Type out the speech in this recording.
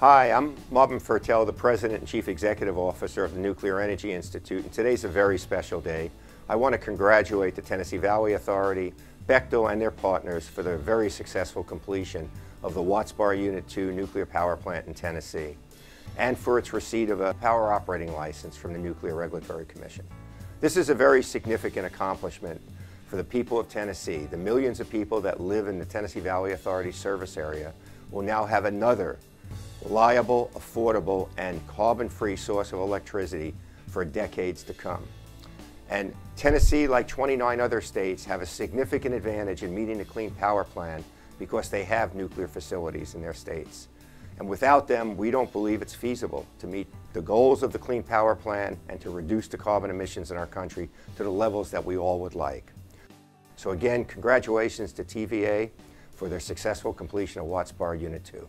Hi, I'm Marvin Fertel, the President and Chief Executive Officer of the Nuclear Energy Institute, and today's a very special day. I want to congratulate the Tennessee Valley Authority, Bechtel, and their partners for their very successful completion of the Watts Bar Unit 2 nuclear power plant in Tennessee, and for its receipt of a power operating license from the Nuclear Regulatory Commission. This is a very significant accomplishment for the people of Tennessee. The millions of people that live in the Tennessee Valley Authority service area will now have another reliable, affordable, and carbon-free source of electricity for decades to come. And Tennessee, like 29 other states, have a significant advantage in meeting the Clean Power Plan because they have nuclear facilities in their states. And without them, we don't believe it's feasible to meet the goals of the Clean Power Plan and to reduce the carbon emissions in our country to the levels that we all would like. So again, congratulations to TVA for their successful completion of Watts Bar Unit 2.